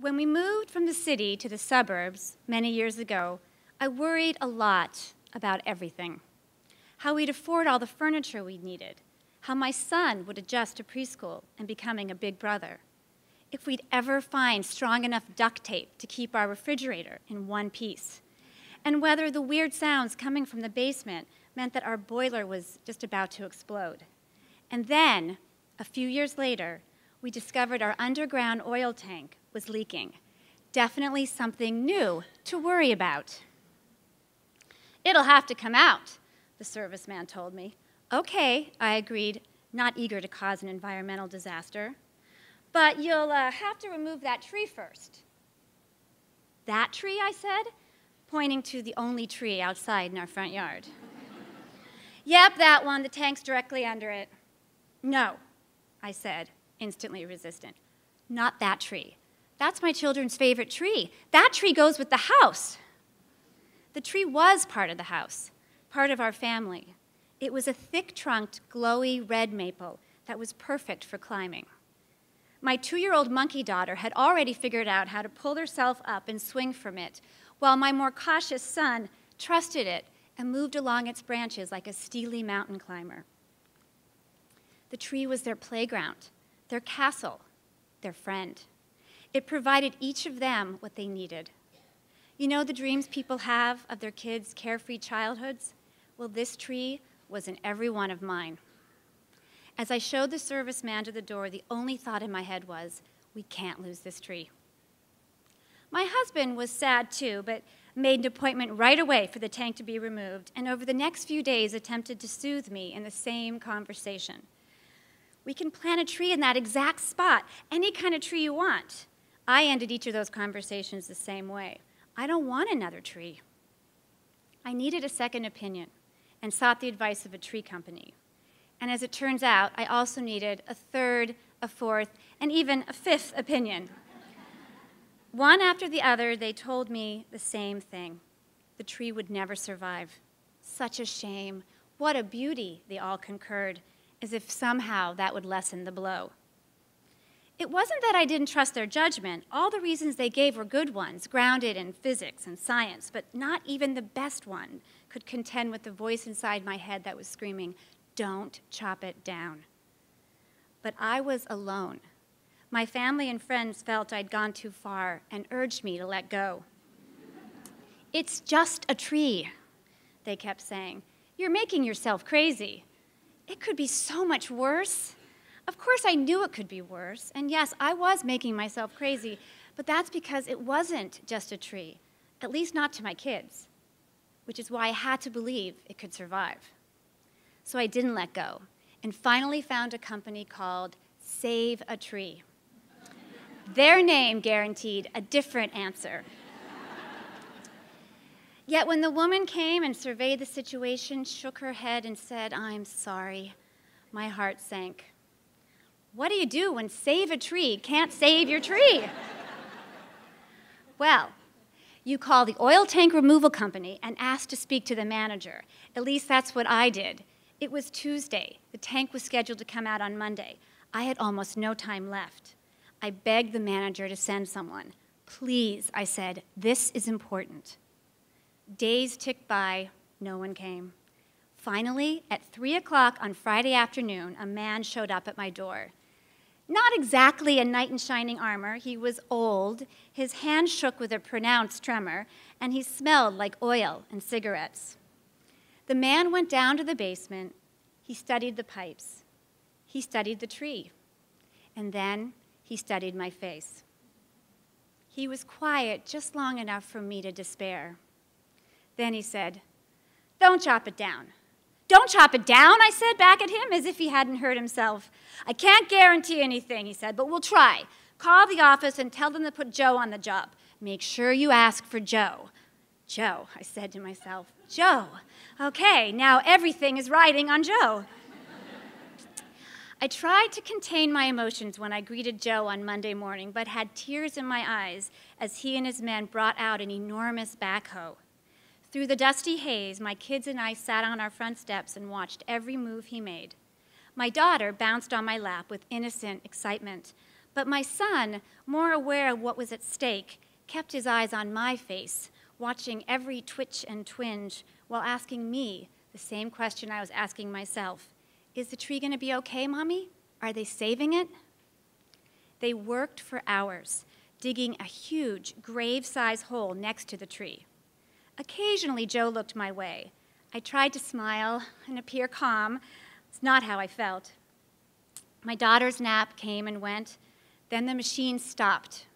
When we moved from the city to the suburbs many years ago, I worried a lot about everything how we'd afford all the furniture we needed, how my son would adjust to preschool and becoming a big brother, if we'd ever find strong enough duct tape to keep our refrigerator in one piece, and whether the weird sounds coming from the basement meant that our boiler was just about to explode. And then, a few years later, we discovered our underground oil tank was leaking. Definitely something new to worry about. It'll have to come out, the serviceman told me. Okay, I agreed, not eager to cause an environmental disaster. But you'll uh, have to remove that tree first. That tree, I said, pointing to the only tree outside in our front yard. yep, that one, the tank's directly under it. No, I said, instantly resistant. Not that tree. That's my children's favorite tree. That tree goes with the house. The tree was part of the house, part of our family. It was a thick trunked, glowy red maple that was perfect for climbing. My two year old monkey daughter had already figured out how to pull herself up and swing from it, while my more cautious son trusted it and moved along its branches like a steely mountain climber. The tree was their playground, their castle, their friend. It provided each of them what they needed. You know the dreams people have of their kids' carefree childhoods? Well, this tree was in every one of mine. As I showed the serviceman to the door, the only thought in my head was, we can't lose this tree. My husband was sad too, but made an appointment right away for the tank to be removed, and over the next few days attempted to soothe me in the same conversation. We can plant a tree in that exact spot, any kind of tree you want. I ended each of those conversations the same way. I don't want another tree. I needed a second opinion and sought the advice of a tree company. And as it turns out, I also needed a third, a fourth, and even a fifth opinion. One after the other, they told me the same thing the tree would never survive. Such a shame. What a beauty, they all concurred, as if somehow that would lessen the blow. It wasn't that I didn't trust their judgment. All the reasons they gave were good ones, grounded in physics and science, but not even the best one could contend with the voice inside my head that was screaming, Don't chop it down. But I was alone. My family and friends felt I'd gone too far and urged me to let go. It's just a tree, they kept saying. You're making yourself crazy. It could be so much worse. Of course, I knew it could be worse. And yes, I was making myself crazy, but that's because it wasn't just a tree, at least not to my kids, which is why I had to believe it could survive. So I didn't let go and finally found a company called Save a Tree. Their name guaranteed a different answer. Yet when the woman came and surveyed the situation, shook her head, and said, I'm sorry, my heart sank. What do you do when save a tree can't save your tree? well, you call the oil tank removal company and ask to speak to the manager. At least that's what I did. It was Tuesday. The tank was scheduled to come out on Monday. I had almost no time left. I begged the manager to send someone. Please, I said, this is important. Days ticked by, no one came. Finally, at 3 o'clock on Friday afternoon, a man showed up at my door. Not exactly a knight in shining armor, he was old, his hand shook with a pronounced tremor, and he smelled like oil and cigarettes. The man went down to the basement, he studied the pipes, he studied the tree, and then he studied my face. He was quiet just long enough for me to despair. Then he said, Don't chop it down. Don't chop it down, I said back at him as if he hadn't heard himself. I can't guarantee anything, he said, but we'll try. Call the office and tell them to put Joe on the job. Make sure you ask for Joe. Joe, I said to myself. Joe. Okay, now everything is riding on Joe. I tried to contain my emotions when I greeted Joe on Monday morning, but had tears in my eyes as he and his men brought out an enormous backhoe. Through the dusty haze, my kids and I sat on our front steps and watched every move he made. My daughter bounced on my lap with innocent excitement. But my son, more aware of what was at stake, kept his eyes on my face, watching every twitch and twinge while asking me the same question I was asking myself Is the tree going to be okay, Mommy? Are they saving it? They worked for hours, digging a huge, grave sized hole next to the tree. Occasionally, Joe looked my way. I tried to smile and appear calm. It's not how I felt. My daughter's nap came and went. Then the machine stopped.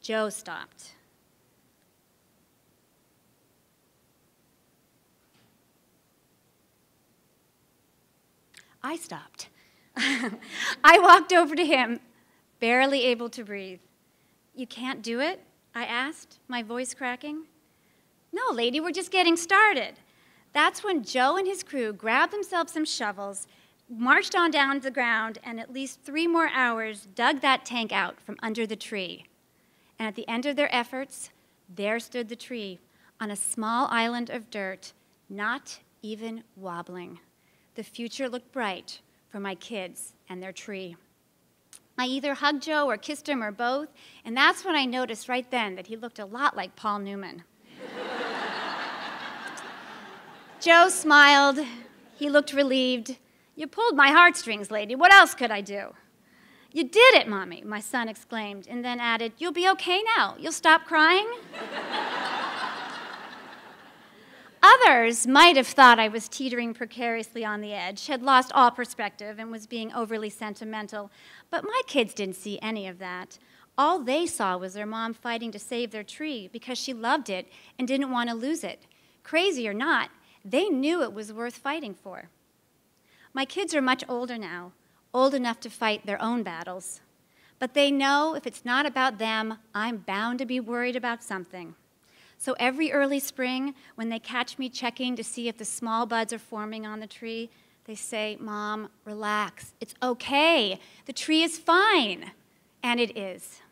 Joe stopped. I stopped. I walked over to him, barely able to breathe. You can't do it? I asked, my voice cracking. No, lady, we're just getting started. That's when Joe and his crew grabbed themselves some shovels, marched on down to the ground, and at least three more hours dug that tank out from under the tree. And at the end of their efforts, there stood the tree on a small island of dirt, not even wobbling. The future looked bright for my kids and their tree. I either hugged Joe or kissed him or both, and that's when I noticed right then that he looked a lot like Paul Newman. Joe smiled. He looked relieved. You pulled my heartstrings, lady. What else could I do? You did it, Mommy, my son exclaimed, and then added, You'll be okay now. You'll stop crying? Others might have thought I was teetering precariously on the edge, had lost all perspective, and was being overly sentimental. But my kids didn't see any of that. All they saw was their mom fighting to save their tree because she loved it and didn't want to lose it. Crazy or not, they knew it was worth fighting for. My kids are much older now, old enough to fight their own battles. But they know if it's not about them, I'm bound to be worried about something. So every early spring, when they catch me checking to see if the small buds are forming on the tree, they say, Mom, relax. It's okay. The tree is fine. And it is.